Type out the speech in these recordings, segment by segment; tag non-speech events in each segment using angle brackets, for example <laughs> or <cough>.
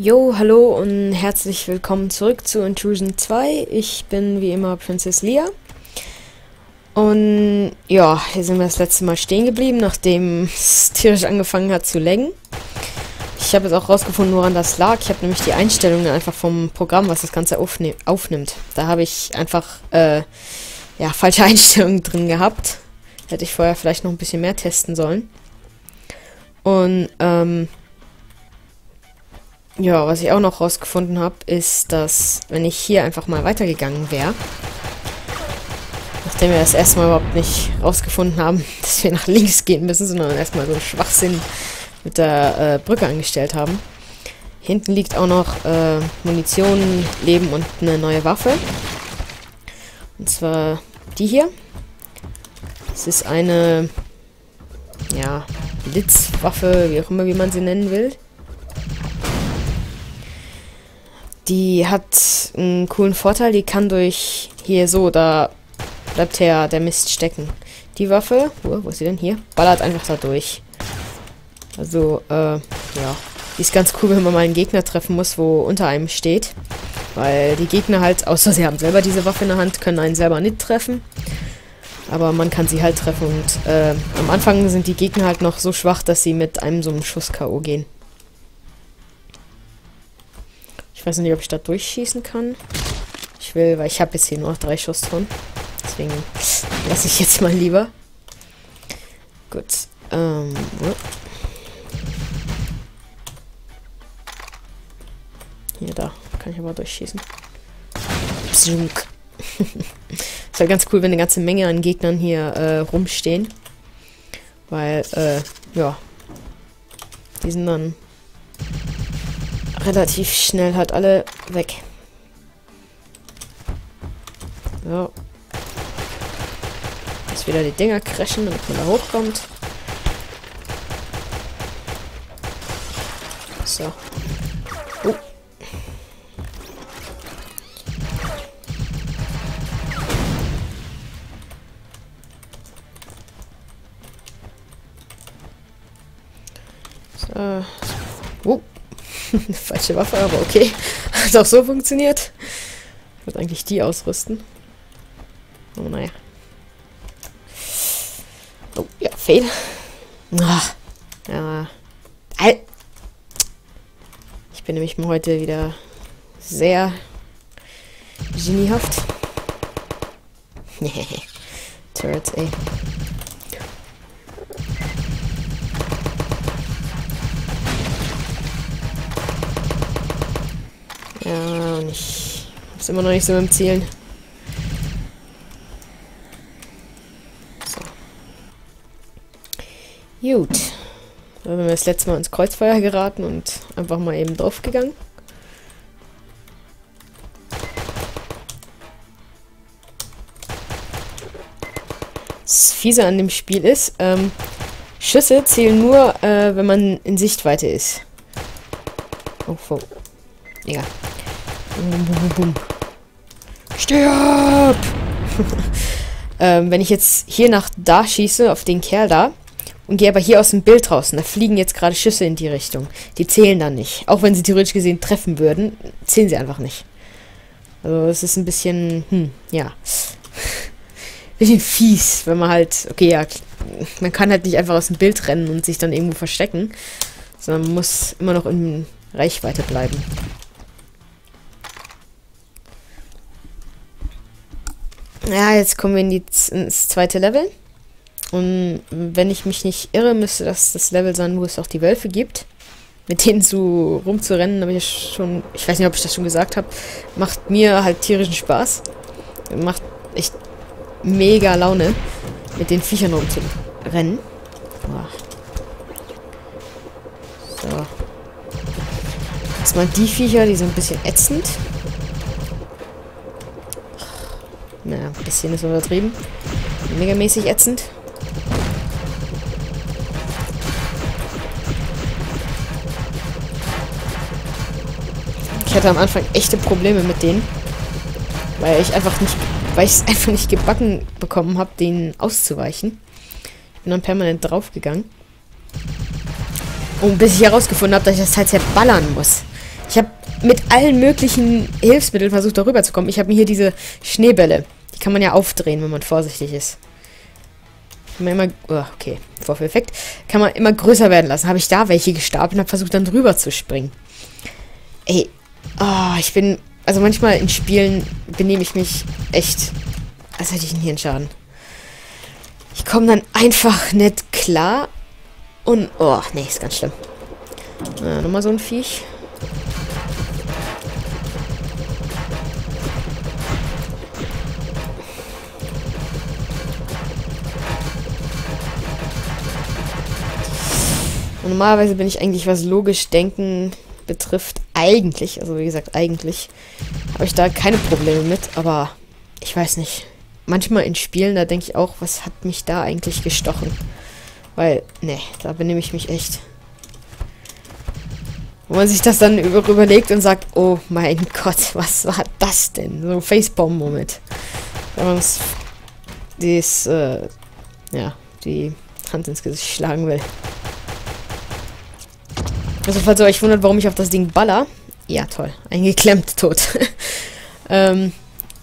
Jo, hallo und herzlich willkommen zurück zu Intrusion 2. Ich bin wie immer Princess Leah. Und ja, hier sind wir das letzte Mal stehen geblieben, nachdem es <laughs> tierisch angefangen hat zu laggen. Ich habe jetzt auch rausgefunden, woran das lag. Ich habe nämlich die Einstellungen einfach vom Programm, was das Ganze aufne aufnimmt. Da habe ich einfach äh, ja, falsche <laughs> Einstellungen drin gehabt. Hätte ich vorher vielleicht noch ein bisschen mehr testen sollen. Und ähm, ja, was ich auch noch rausgefunden habe, ist, dass wenn ich hier einfach mal weitergegangen wäre, nachdem wir das erstmal überhaupt nicht rausgefunden haben, <laughs> dass wir nach links gehen müssen, sondern erstmal so einen Schwachsinn mit der äh, Brücke angestellt haben. Hinten liegt auch noch äh, Munition, Leben und eine neue Waffe. Und zwar die hier. Das ist eine, ja, Blitzwaffe, wie auch immer, wie man sie nennen will. Die hat einen coolen Vorteil, die kann durch hier so, da bleibt ja der Mist stecken. Die Waffe, wo, wo ist sie denn hier? Ballert einfach da durch. Also, äh, ja. Die ist ganz cool, wenn man mal einen Gegner treffen muss, wo unter einem steht. Weil die Gegner halt, außer sie haben selber diese Waffe in der Hand, können einen selber nicht treffen. Aber man kann sie halt treffen und äh, am Anfang sind die Gegner halt noch so schwach, dass sie mit einem so einem Schuss K.O. gehen. Weiß nicht, ob ich da durchschießen kann. Ich will, weil ich habe jetzt hier nur noch drei Schuss drin. Deswegen lasse ich jetzt mal lieber. Gut. Ähm. Hier, da. Kann ich aber durchschießen. Psunk. <laughs> ist halt ganz cool, wenn eine ganze Menge an Gegnern hier äh, rumstehen. Weil, äh, ja. Die sind dann relativ schnell halt alle weg. So. Dass wieder die Dinger crashen, damit man da hochkommt. So. Oh. So. Oh. <laughs> Falsche Waffe, aber okay. Hat auch so funktioniert. Ich würde eigentlich die ausrüsten. Oh, naja. Oh, ja, Fail. Ah, ja. Ich bin nämlich heute wieder sehr geniehaft. <laughs> Turrets, ey. Und ich hab's immer noch nicht so dem Zielen. So. Gut. Da sind wir das letzte Mal ins Kreuzfeuer geraten und einfach mal eben drauf gegangen. Das Fiese an dem Spiel ist, ähm, Schüsse zählen nur, äh, wenn man in Sichtweite ist. Oh, oh. Egal. Bum, bum, bum. Stirb! <laughs> ähm, wenn ich jetzt hier nach da schieße, auf den Kerl da, und gehe aber hier aus dem Bild raus, und da fliegen jetzt gerade Schüsse in die Richtung. Die zählen dann nicht. Auch wenn sie theoretisch gesehen treffen würden, zählen sie einfach nicht. Also es ist ein bisschen, hm, ja. <laughs> bisschen fies, wenn man halt, okay, ja, man kann halt nicht einfach aus dem Bild rennen und sich dann irgendwo verstecken, sondern man muss immer noch in Reichweite bleiben. Ja, jetzt kommen wir in die, ins zweite Level. Und wenn ich mich nicht irre, müsste das das Level sein, wo es auch die Wölfe gibt. Mit denen so rumzurennen, habe ich schon, ich weiß nicht, ob ich das schon gesagt habe, macht mir halt tierischen Spaß. Macht echt mega Laune, mit den Viechern rumzurennen. So. Jetzt mal die Viecher, die sind ein bisschen ätzend. Naja, ein bisschen ist übertrieben. Megamäßig ätzend. Ich hatte am Anfang echte Probleme mit denen. Weil ich einfach nicht, weil ich es <laughs> einfach nicht gebacken bekommen habe, denen auszuweichen. Ich bin dann permanent draufgegangen. Und bis ich herausgefunden habe, dass ich das halt zerballern muss. Ich habe mit allen möglichen Hilfsmitteln versucht, darüber zu kommen. Ich habe mir hier diese Schneebälle. Die kann man ja aufdrehen, wenn man vorsichtig ist. Kann man immer... Oh, okay, Vorführeffekt. Kann man immer größer werden lassen. Habe ich da welche gestapelt und habe versucht, dann drüber zu springen. Ey, oh, ich bin... Also manchmal in Spielen benehme ich mich echt... Als hätte ich einen Hirnschaden. Ich komme dann einfach nicht klar. Und... Oh, nee, ist ganz schlimm. Äh, nochmal so ein Viech. Normalerweise bin ich eigentlich, was logisch denken betrifft, eigentlich, also wie gesagt, eigentlich, habe ich da keine Probleme mit, aber ich weiß nicht. Manchmal in Spielen, da denke ich auch, was hat mich da eigentlich gestochen? Weil, ne, da benehme ich mich echt. Wo man sich das dann über überlegt und sagt, oh mein <laughs> Gott, was war das denn? So ein Facepalm-Moment. Wenn man dies, äh, ja, die Hand ins Gesicht schlagen will. Also falls ihr euch wundert, warum ich auf das Ding baller. Ja, toll. Eingeklemmt, tot. <laughs> ähm,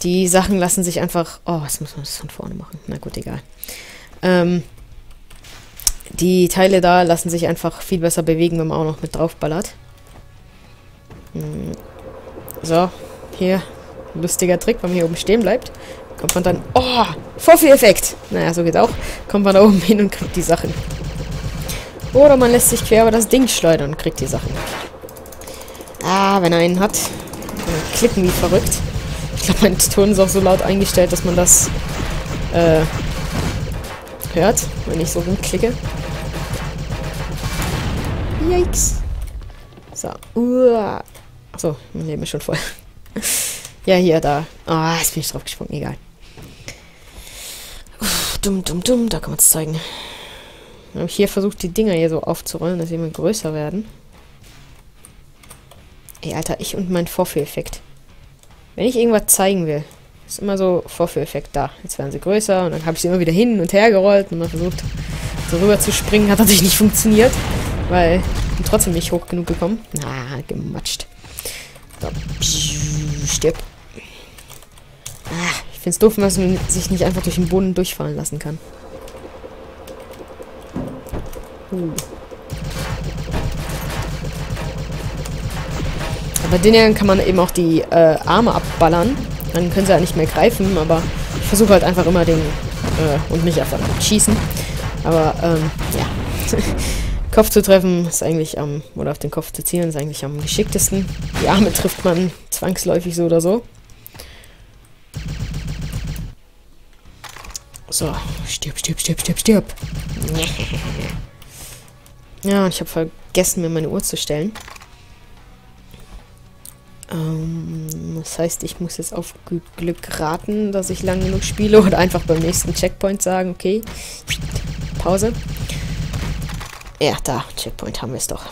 die Sachen lassen sich einfach... Oh, jetzt muss man das von vorne machen. Na gut, egal. Ähm, die Teile da lassen sich einfach viel besser bewegen, wenn man auch noch mit drauf ballert. Hm. So, hier. Lustiger Trick, wenn man hier oben stehen bleibt. Kommt man dann... Oh, Vorführeffekt! Naja, so geht auch. Kommt man da oben hin und kriegt die Sachen. Oder man lässt sich quer über das Ding schleudern und kriegt die Sachen. Ah, wenn er einen hat. Dann klicken wie verrückt. Ich glaube, mein Ton ist auch so laut eingestellt, dass man das äh, hört, wenn ich so rumklicke. Yikes. So. Uah. Achso, mein Leben ist schon voll. <laughs> ja, hier, da. Ah, oh, jetzt bin ich drauf gesprungen. Egal. Uff, dumm, dumm, dumm. Da kann man es zeigen. Habe ich hier versucht, die Dinger hier so aufzurollen, dass sie immer größer werden. Ey, Alter, ich und mein Vorführeffekt. Wenn ich irgendwas zeigen will, ist immer so Vorführeffekt da. Jetzt werden sie größer und dann habe ich sie immer wieder hin und her gerollt und mal versucht, so rüber zu springen. Hat natürlich nicht funktioniert, weil ich bin trotzdem nicht hoch genug gekommen. Na, gematscht. So. Stirb. Ah, ich finde es doof, wenn man sich nicht einfach durch den Boden durchfallen lassen kann. Uh. Bei denen kann man eben auch die äh, Arme abballern. Dann können sie ja nicht mehr greifen, aber ich versuche halt einfach immer den äh, und nicht einfach schießen. Aber ähm, ja. <laughs> Kopf zu treffen ist eigentlich am, oder auf den Kopf zu zielen ist eigentlich am geschicktesten. Die Arme trifft man zwangsläufig so oder so. So, stirb, stirb, stirb, stirb, stirb. <laughs> Ja, ich habe vergessen, mir meine Uhr zu stellen. Ähm, das heißt, ich muss jetzt auf Glück raten, dass ich lang genug spiele oder einfach beim nächsten Checkpoint sagen, okay, Pause. Ja, da, Checkpoint haben wir es doch.